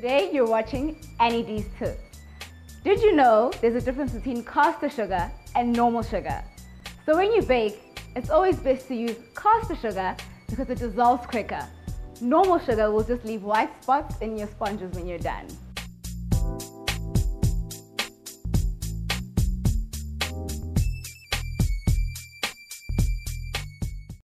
Today you're watching Annie D's Tips. Did you know there's a difference between caster sugar and normal sugar? So when you bake, it's always best to use caster sugar because it dissolves quicker. Normal sugar will just leave white spots in your sponges when you're done.